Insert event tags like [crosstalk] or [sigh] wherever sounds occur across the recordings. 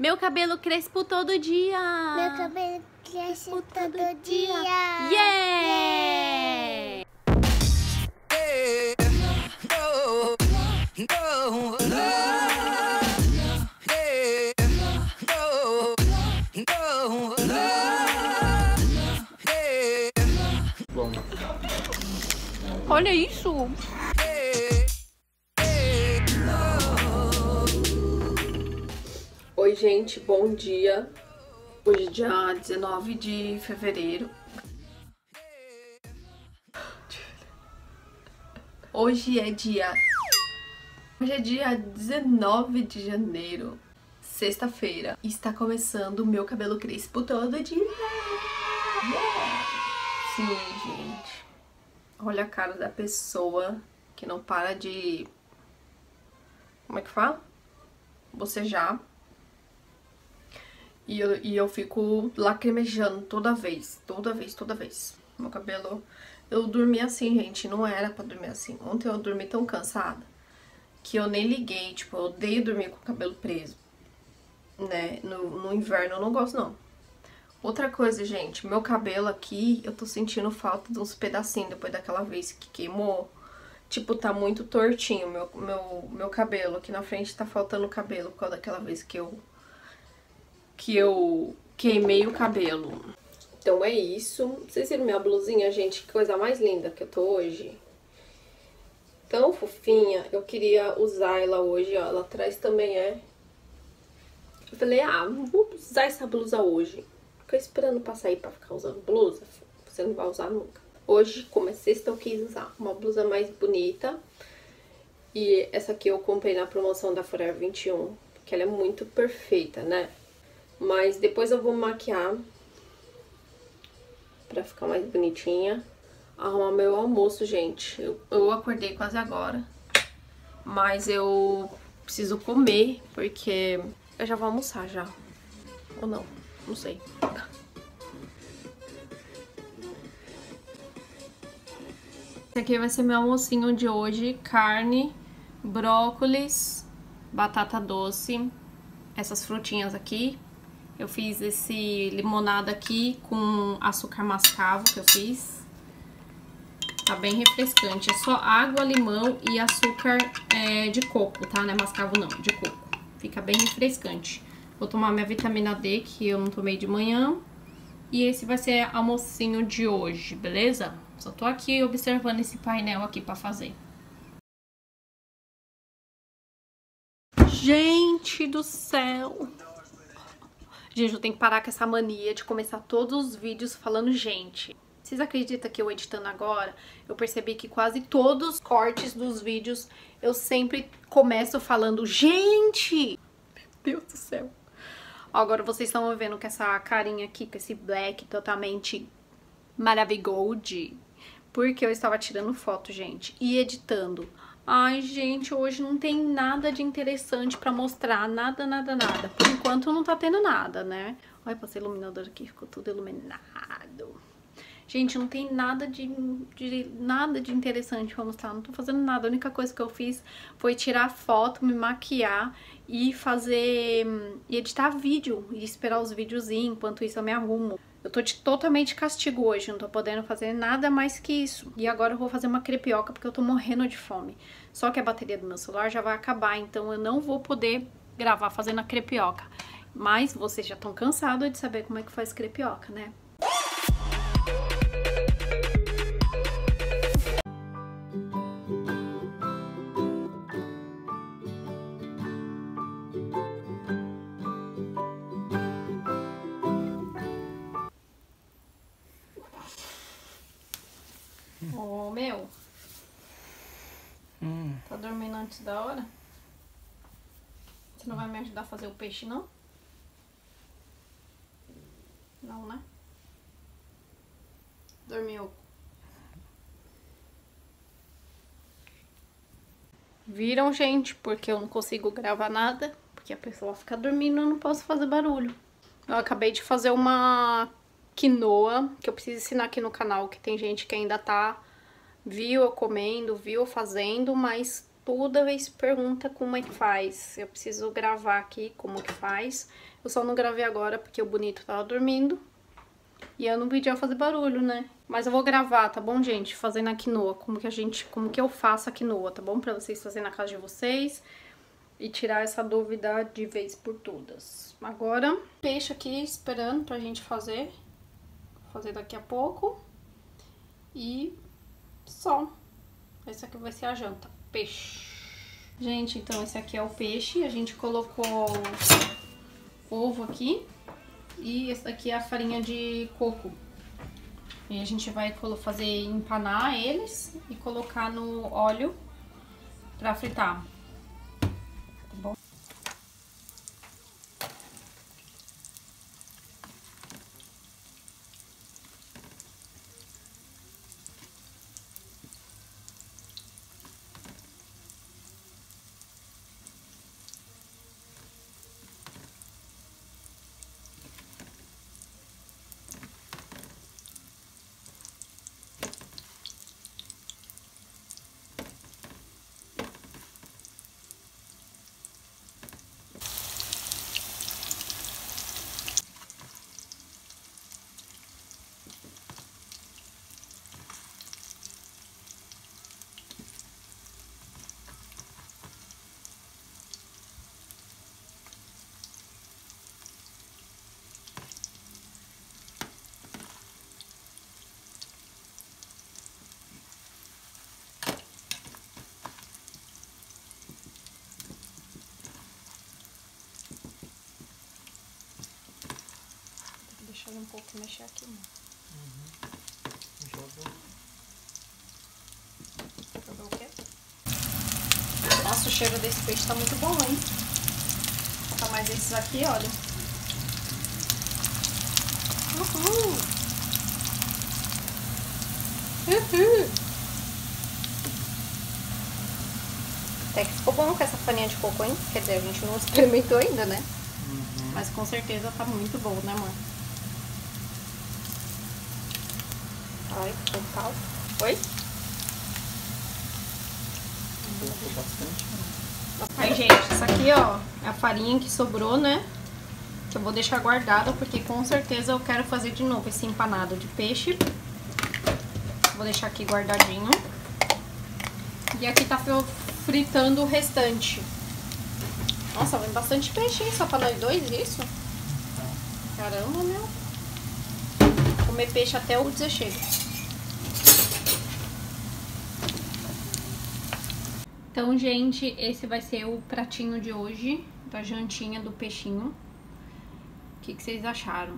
Meu cabelo crespo todo dia. Meu cabelo cresce Crespo todo dia. Yeah! Bom, Olha isso. Oi, gente, bom dia. Hoje é dia 19 de fevereiro. Hoje é dia. Hoje é dia 19 de janeiro, sexta-feira. Está começando o meu cabelo crespo todo dia. Sim, gente. Olha a cara da pessoa que não para de. Como é que fala? Bocejar. E eu, e eu fico lacrimejando toda vez, toda vez, toda vez. Meu cabelo. Eu dormi assim, gente, não era pra dormir assim. Ontem eu dormi tão cansada que eu nem liguei. Tipo, eu odeio dormir com o cabelo preso. Né? No, no inverno eu não gosto, não. Outra coisa, gente, meu cabelo aqui, eu tô sentindo falta de uns pedacinhos depois daquela vez que queimou. Tipo, tá muito tortinho meu, meu, meu cabelo. Aqui na frente tá faltando cabelo por causa daquela vez que eu que eu queimei o cabelo. Então é isso. Vocês viram minha blusinha, gente? Que coisa mais linda que eu tô hoje. Tão fofinha. Eu queria usar ela hoje, ó. Ela atrás também é. Eu falei, ah, vou usar essa blusa hoje. Fico esperando pra sair pra ficar usando blusa. Você não vai usar nunca. Hoje, como é sexta, eu quis usar uma blusa mais bonita. E essa aqui eu comprei na promoção da Forever 21. Que ela é muito perfeita, né? Mas depois eu vou maquiar pra ficar mais bonitinha. Arrumar meu almoço, gente. Eu, eu acordei quase agora. Mas eu preciso comer, porque eu já vou almoçar já. Ou não, não sei. Esse aqui vai ser meu almocinho de hoje. Carne, brócolis, batata doce, essas frutinhas aqui. Eu fiz esse limonada aqui com açúcar mascavo que eu fiz. Tá bem refrescante. É só água, limão e açúcar é, de coco, tá? Não é mascavo não, de coco. Fica bem refrescante. Vou tomar minha vitamina D, que eu não tomei de manhã. E esse vai ser almocinho de hoje, beleza? Só tô aqui observando esse painel aqui pra fazer. Gente do céu! Gente, eu tenho que parar com essa mania de começar todos os vídeos falando gente. Vocês acreditam que eu editando agora, eu percebi que quase todos os cortes dos vídeos eu sempre começo falando gente! Meu Deus do céu! Agora vocês estão vendo com essa carinha aqui, com esse black totalmente maravigold. Porque eu estava tirando foto, gente, e editando. Ai, gente, hoje não tem nada de interessante pra mostrar, nada, nada, nada. Por enquanto não tá tendo nada, né? Olha, passei iluminador aqui, ficou tudo iluminado. Gente, não tem nada de, de, nada de interessante pra mostrar, não tô fazendo nada. A única coisa que eu fiz foi tirar foto, me maquiar e fazer, e editar vídeo e esperar os videozinhos, enquanto isso eu me arrumo. Eu tô totalmente castigo hoje, não tô podendo fazer nada mais que isso. E agora eu vou fazer uma crepioca porque eu tô morrendo de fome. Só que a bateria do meu celular já vai acabar, então eu não vou poder gravar fazendo a crepioca. Mas vocês já estão cansados de saber como é que faz crepioca, né? Ajudar a fazer o peixe, não? Não, né? Dormiu. Viram, gente? Porque eu não consigo gravar nada. Porque a pessoa fica dormindo eu não posso fazer barulho. Eu acabei de fazer uma quinoa, que eu preciso ensinar aqui no canal, que tem gente que ainda tá... Viu eu comendo, viu eu fazendo, mas toda vez pergunta como é que faz. Eu preciso gravar aqui como que faz. Eu só não gravei agora porque o bonito tava dormindo. E eu não podia fazer barulho, né? Mas eu vou gravar, tá bom, gente? Fazendo a quinoa, como que a gente, como que eu faço a quinoa, tá bom? Pra vocês fazerem na casa de vocês e tirar essa dúvida de vez por todas. Agora, peixe aqui esperando pra gente fazer. Vou fazer daqui a pouco. E só. Essa aqui vai ser a janta. Peixe. Gente, então esse aqui é o peixe. A gente colocou ovo aqui. E esse daqui é a farinha de coco. E a gente vai fazer empanar eles e colocar no óleo pra fritar. Ele um pouco mexer aqui, né? Uhum. O quê? Nossa, o cheiro desse peixe tá muito bom, hein? Botar mais esses aqui, olha. Uhul! Uhul! Até que ficou bom com essa farinha de coco, hein? Quer dizer, a gente não experimentou ainda, né? Uhum. Mas com certeza tá muito bom, né, amor? Ai, total. Oi? Bastante. Aí, gente, isso aqui, ó, é a farinha que sobrou, né? Que eu vou deixar guardada, porque com certeza eu quero fazer de novo esse empanado de peixe. Vou deixar aqui guardadinho. E aqui tá fritando o restante. Nossa, vem bastante peixe, hein? Só pra nós dois, isso? Caramba, meu. Comer peixe até o 16. Então, gente, esse vai ser o pratinho de hoje, da jantinha do peixinho. O que, que vocês acharam?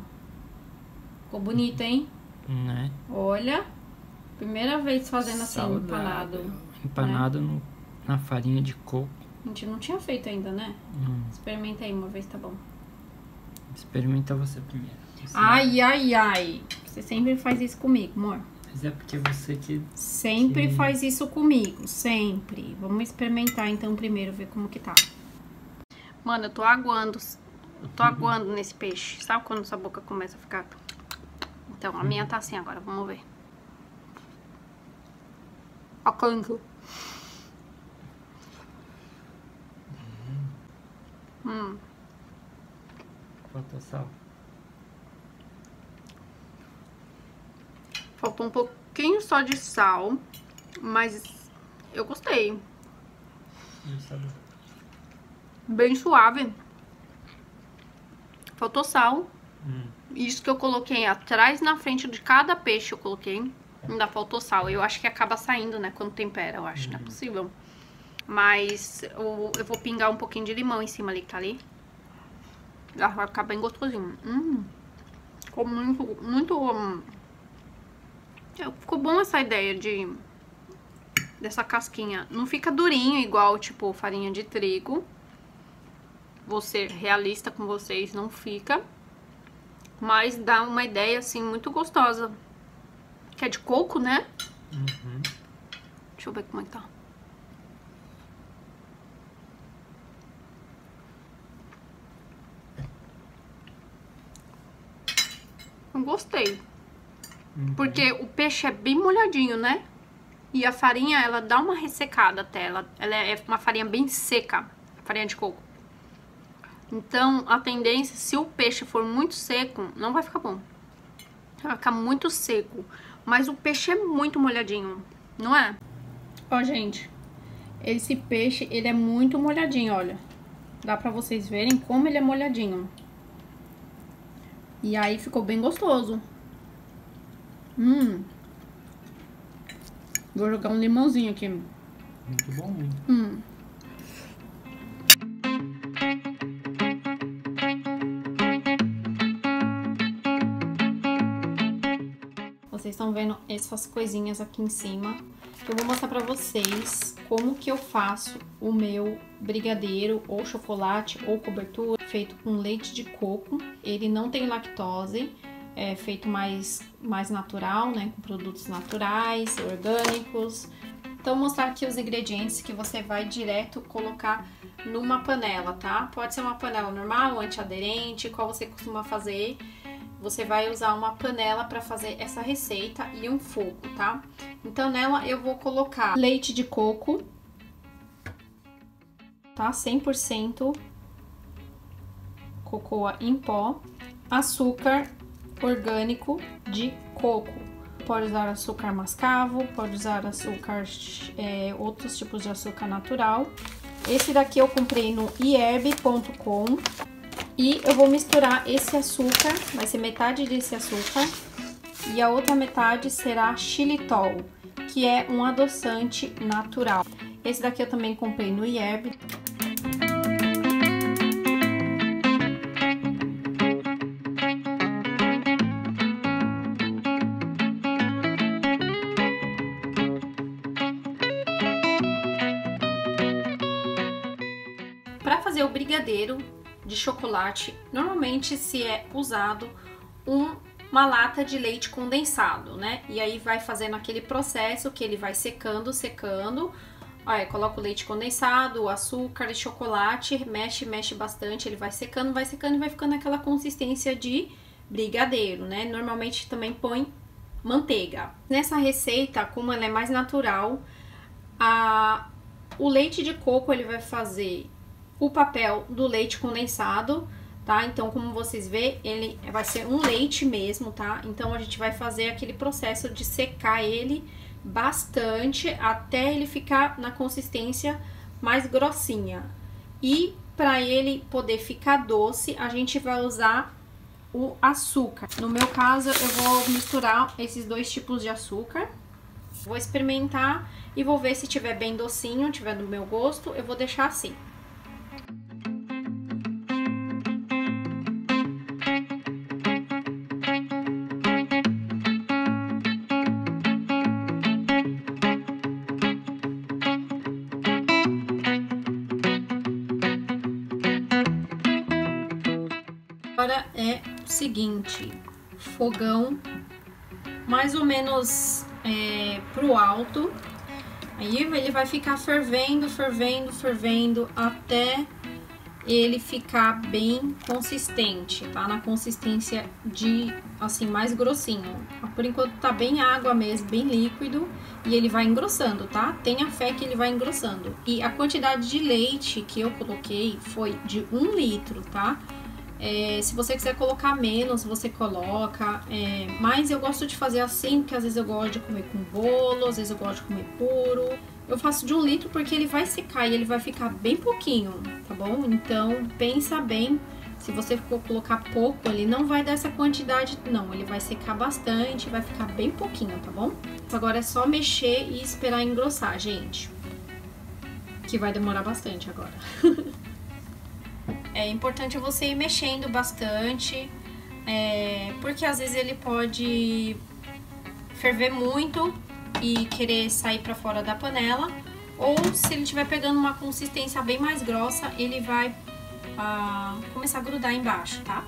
Ficou bonito, hein? Né? Olha, primeira vez fazendo assim, Saudável. empanado. Empanado né? no, na farinha de coco. A gente não tinha feito ainda, né? Hum. Experimenta aí uma vez, tá bom. Experimenta você primeiro. Ai, ai, ai. Você sempre faz isso comigo, amor. Mas é porque você que... Sempre que... faz isso comigo, sempre. Vamos experimentar então primeiro, ver como que tá. Mano, eu tô aguando, eu tô aguando nesse peixe. Sabe quando sua boca começa a ficar... Então, a minha tá assim agora, vamos ver. Ó quanto. Hum. Faltou sal. Faltou um pouquinho só de sal, mas eu gostei. Bem suave. Faltou sal. Hum. Isso que eu coloquei atrás na frente de cada peixe eu coloquei. Ainda faltou sal. Eu acho que acaba saindo, né? Quando tempera, eu acho. Uhum. Não é uhum. possível. Mas eu, eu, vou pingar um pouquinho de limão em cima ali, que tá ali. Vai ficar bem gostosinho. Hum. Ficou muito, muito... É, ficou bom essa ideia de dessa casquinha. Não fica durinho igual, tipo, farinha de trigo. Vou ser realista com vocês, não fica. Mas dá uma ideia, assim, muito gostosa. Que é de coco, né? Uhum. Deixa eu ver como é que tá. Eu gostei. Uhum. Porque o peixe é bem molhadinho, né? E a farinha, ela dá uma ressecada até. Ela, ela é uma farinha bem seca, farinha de coco. Então, a tendência, se o peixe for muito seco, não vai ficar bom. Vai ficar muito seco. Mas o peixe é muito molhadinho, não é? Ó, gente, esse peixe, ele é muito molhadinho, olha. Dá pra vocês verem como ele é molhadinho. E aí ficou bem gostoso. Hum. Vou jogar um limãozinho aqui. Muito bom, muito. Hum. Vocês estão vendo essas coisinhas aqui em cima. Eu vou mostrar pra vocês como que eu faço o meu brigadeiro ou chocolate ou cobertura feito com leite de coco. Ele não tem lactose, é feito mais, mais natural, né? Com produtos naturais, orgânicos. Então, mostrar aqui os ingredientes que você vai direto colocar numa panela, tá? Pode ser uma panela normal, antiaderente, qual você costuma fazer. Você vai usar uma panela para fazer essa receita e um fogo, tá? Então, nela eu vou colocar leite de coco, tá? 100% cocoa em pó, açúcar orgânico de coco. Pode usar açúcar mascavo, pode usar açúcar, é, outros tipos de açúcar natural. Esse daqui eu comprei no ierb.com e eu vou misturar esse açúcar, vai ser metade desse açúcar e a outra metade será xilitol, que é um adoçante natural. Esse daqui eu também comprei no IERB. O brigadeiro de chocolate, normalmente se é usado um, uma lata de leite condensado, né? E aí vai fazendo aquele processo que ele vai secando, secando. Olha, coloca o leite condensado, o açúcar e chocolate, mexe, mexe bastante, ele vai secando, vai secando e vai ficando aquela consistência de brigadeiro, né? Normalmente também põe manteiga. Nessa receita, como ela é mais natural, a, o leite de coco ele vai fazer o papel do leite condensado, tá? Então, como vocês vê, ele vai ser um leite mesmo, tá? Então, a gente vai fazer aquele processo de secar ele bastante até ele ficar na consistência mais grossinha. E para ele poder ficar doce, a gente vai usar o açúcar. No meu caso, eu vou misturar esses dois tipos de açúcar. Vou experimentar e vou ver se tiver bem docinho, tiver do meu gosto, eu vou deixar assim. Fogão mais ou menos é, pro alto, aí ele vai ficar fervendo, fervendo, fervendo até ele ficar bem consistente, tá? Na consistência de, assim, mais grossinho. Por enquanto tá bem água mesmo, bem líquido, e ele vai engrossando, tá? Tenha fé que ele vai engrossando. E a quantidade de leite que eu coloquei foi de um litro, tá? É, se você quiser colocar menos, você coloca. É, mas eu gosto de fazer assim, porque às vezes eu gosto de comer com bolo, às vezes eu gosto de comer puro. Eu faço de um litro porque ele vai secar e ele vai ficar bem pouquinho, tá bom? Então pensa bem. Se você for colocar pouco, ele não vai dar essa quantidade, não. Ele vai secar bastante, vai ficar bem pouquinho, tá bom? Agora é só mexer e esperar engrossar, gente. Que vai demorar bastante agora. [laughs] É importante você ir mexendo bastante, é, porque às vezes ele pode ferver muito e querer sair para fora da panela, ou se ele estiver pegando uma consistência bem mais grossa, ele vai ah, começar a grudar embaixo, tá?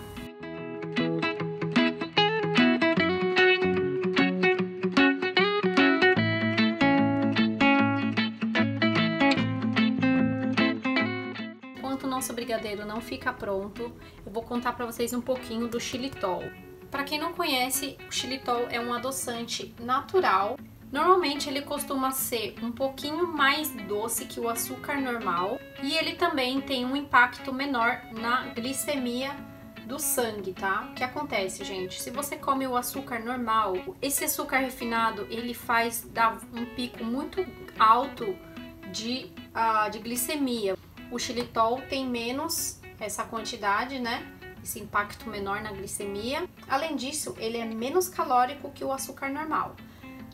Não fica pronto, eu vou contar para vocês um pouquinho do xilitol. Para quem não conhece, o xilitol é um adoçante natural Normalmente ele costuma ser um pouquinho mais doce que o açúcar normal e ele também tem um impacto menor na glicemia do sangue, tá? O que acontece, gente? Se você come o açúcar normal, esse açúcar refinado ele faz dar um pico muito alto de, uh, de glicemia. O xilitol tem menos essa quantidade, né? Esse impacto menor na glicemia. Além disso, ele é menos calórico que o açúcar normal.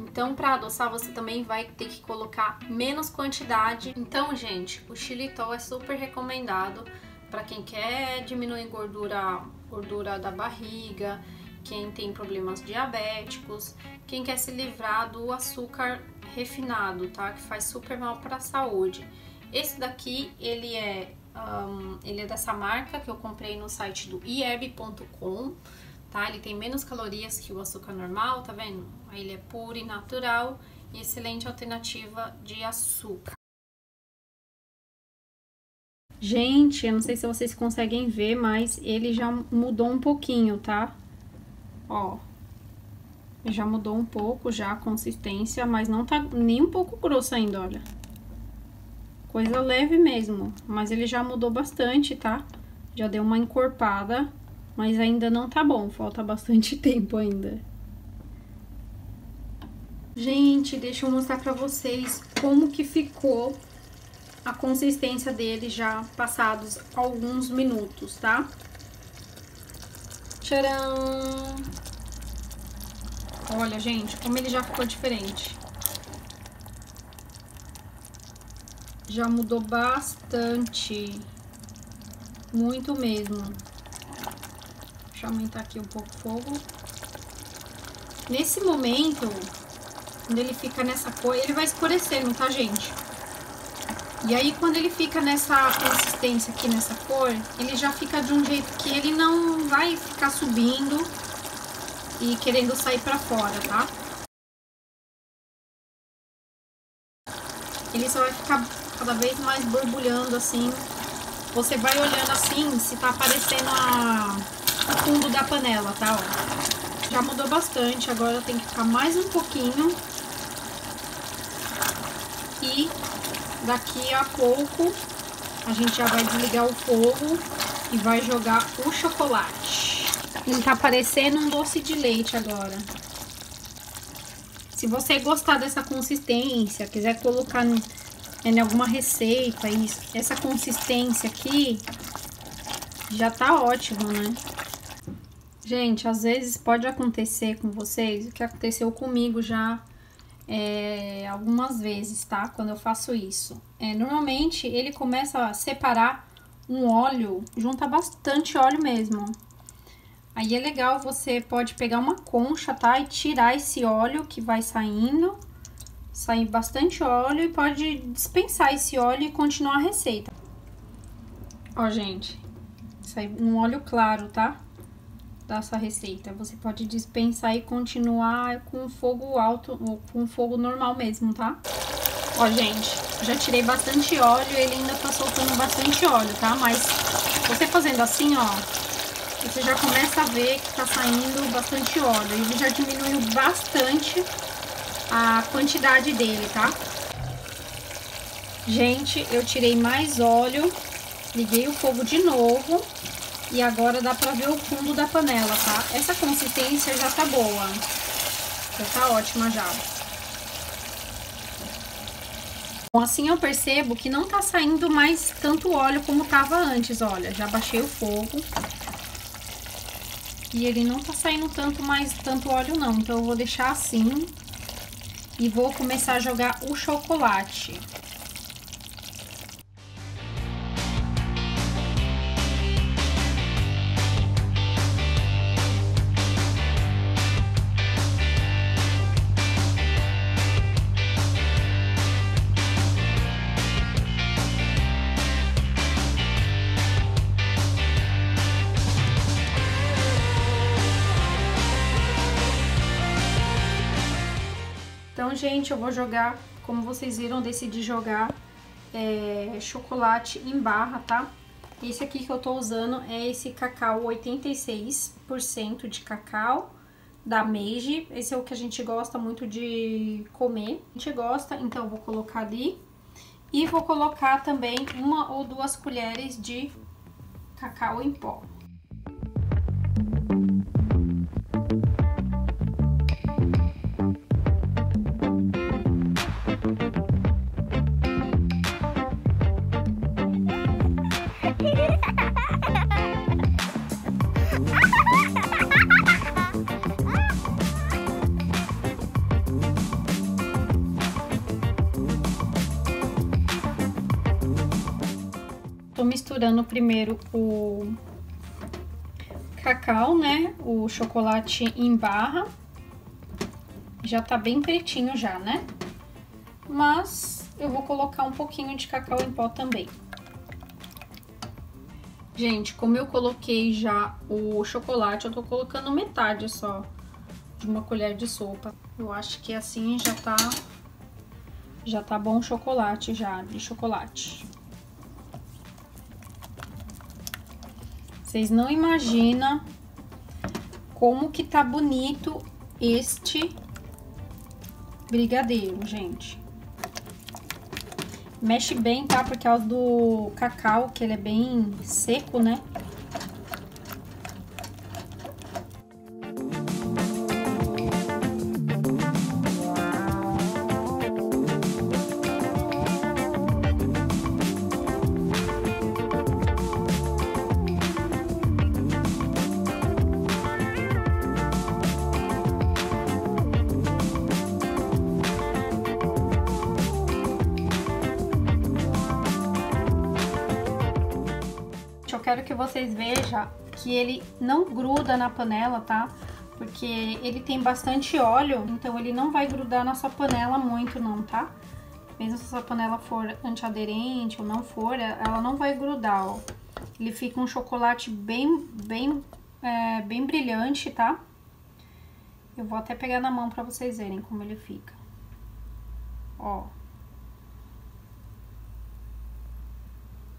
Então, para adoçar, você também vai ter que colocar menos quantidade. Então, gente, o xilitol é super recomendado para quem quer diminuir gordura, gordura da barriga, quem tem problemas diabéticos, quem quer se livrar do açúcar refinado, tá? Que faz super mal para a saúde. Esse daqui, ele é, um, ele é dessa marca que eu comprei no site do ieb.com, tá? Ele tem menos calorias que o açúcar normal, tá vendo? Ele é puro e natural e excelente alternativa de açúcar. Gente, eu não sei se vocês conseguem ver, mas ele já mudou um pouquinho, tá? Ó. Já mudou um pouco já a consistência, mas não tá nem um pouco grosso ainda, olha. Coisa leve mesmo, mas ele já mudou bastante, tá? Já deu uma encorpada, mas ainda não tá bom, falta bastante [laughs] tempo ainda. Gente, deixa eu mostrar pra vocês como que ficou a consistência dele já passados alguns minutos, tá? Tcharam! Olha, gente, como ele já ficou diferente. Já mudou bastante. Muito mesmo. Deixa eu aumentar aqui um pouco o fogo. Nesse momento, quando ele fica nessa cor, ele vai escurecendo, tá, gente? E aí, quando ele fica nessa consistência aqui, nessa cor, ele já fica de um jeito que ele não vai ficar subindo e querendo sair pra fora, tá? Ele só vai ficar cada vez mais borbulhando assim. Você vai olhando assim, se tá aparecendo a, o fundo da panela, tá? Ó. Já mudou bastante, agora tem que ficar mais um pouquinho. E Daqui a pouco a gente já vai desligar o fogo e vai jogar o chocolate. Ele tá parecendo um doce de leite agora. Se você gostar dessa consistência, quiser colocar em alguma receita, isso, essa consistência aqui já tá ótimo, né? Gente, às vezes pode acontecer com vocês o que aconteceu comigo já é, algumas vezes, tá? Quando eu faço isso. É, normalmente ele começa a separar um óleo, junta bastante óleo mesmo. Aí é legal, você pode pegar uma concha, tá? E tirar esse óleo que vai saindo. Sair bastante óleo e pode dispensar esse óleo e continuar a receita. Ó, gente, sai um óleo claro, tá? dessa receita. Você pode dispensar e continuar com fogo alto ou com fogo normal mesmo, tá? Ó, gente, já tirei bastante óleo, ele ainda tá soltando bastante óleo, tá? Mas você fazendo assim, ó, você já começa a ver que tá saindo bastante óleo. Ele já diminuiu bastante a quantidade dele, tá? Gente, eu tirei mais óleo, liguei o fogo de novo e agora dá pra ver o fundo da panela, tá? Essa consistência já tá boa. Já tá ótima já. Bom, assim eu percebo que não tá saindo mais tanto óleo como tava antes, olha. Já baixei o fogo. E ele não tá saindo tanto mais, tanto óleo não. Então eu vou deixar assim. E vou começar a jogar o chocolate. Então, gente, eu vou jogar, como vocês viram, decidi jogar é, chocolate em barra, tá? Esse aqui que eu tô usando é esse cacau 86% de cacau, da Meiji. Esse é o que a gente gosta muito de comer. A gente gosta, então vou colocar ali. E vou colocar também uma ou duas colheres de cacau em pó. Tô misturando primeiro o cacau, né? O chocolate em barra. Já tá bem pretinho já, né? Mas eu vou colocar um pouquinho de cacau em pó também. Gente, como eu coloquei já o chocolate, eu tô colocando metade só de uma colher de sopa. Eu acho que assim já tá já tá bom o chocolate já, de chocolate. Vocês não imaginam como que tá bonito este brigadeiro, gente. Mexe bem, tá? Por causa do cacau, que ele é bem seco, né? Vocês vejam que ele não gruda na panela, tá? Porque ele tem bastante óleo, então ele não vai grudar na sua panela muito não, tá? Mesmo se a panela for antiaderente ou não for, ela não vai grudar, ó. Ele fica um chocolate bem, bem, é, bem brilhante, tá? Eu vou até pegar na mão pra vocês verem como ele fica. Ó.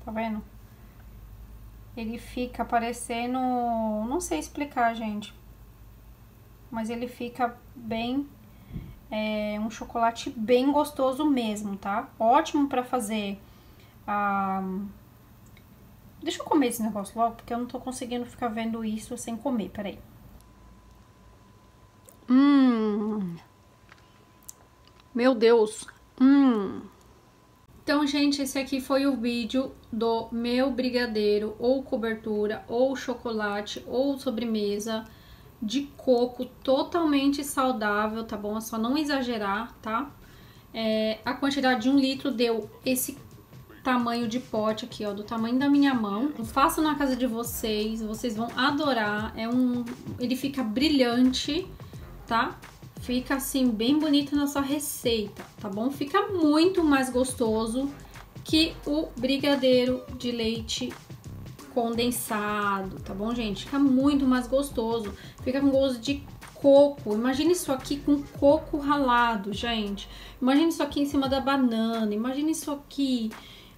Tá vendo? Ele fica parecendo... Não sei explicar, gente. Mas ele fica bem... É um chocolate bem gostoso mesmo, tá? Ótimo pra fazer. Deixa eu comer esse negócio logo, porque eu não tô conseguindo ficar vendo isso sem comer, peraí. Hum... Meu Deus! Hum... Então, gente, esse aqui foi o vídeo do meu brigadeiro ou cobertura ou chocolate ou sobremesa de coco totalmente saudável, tá bom? É só não exagerar, tá? É, a quantidade de um litro deu esse tamanho de pote aqui, ó, do tamanho da minha mão. Façam na casa de vocês, vocês vão adorar. É um, ele fica brilhante, tá? Fica assim bem bonito na sua receita, tá bom? Fica muito mais gostoso que o brigadeiro de leite condensado, tá bom, gente? Fica muito mais gostoso. Fica com gosto de coco. Imagine isso aqui com coco ralado, gente. Imagine isso aqui em cima da banana. Imagine isso aqui,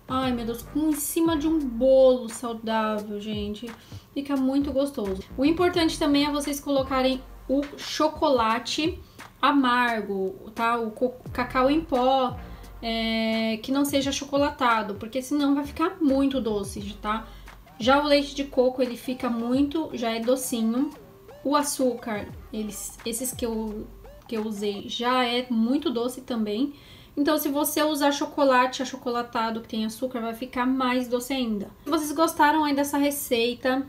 ai meu Deus, com em cima de um bolo saudável, gente. Fica muito gostoso. O importante também é vocês colocarem o chocolate amargo, tá? O cacau em pó, é, que não seja chocolatado, porque senão vai ficar muito doce, tá? Já o leite de coco, ele fica muito, já é docinho. O açúcar, eles, esses que eu, que eu usei, já é muito doce também. Então, se você usar chocolate achocolatado que tem açúcar, vai ficar mais doce ainda. Se vocês gostaram aí dessa receita,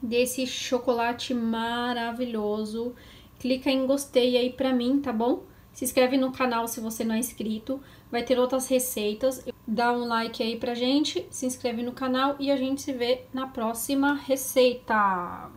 desse chocolate maravilhoso, clica em gostei aí pra mim, tá bom? Se inscreve no canal se você não é inscrito, vai ter outras receitas. Dá um like aí pra gente, se inscreve no canal e a gente se vê na próxima receita.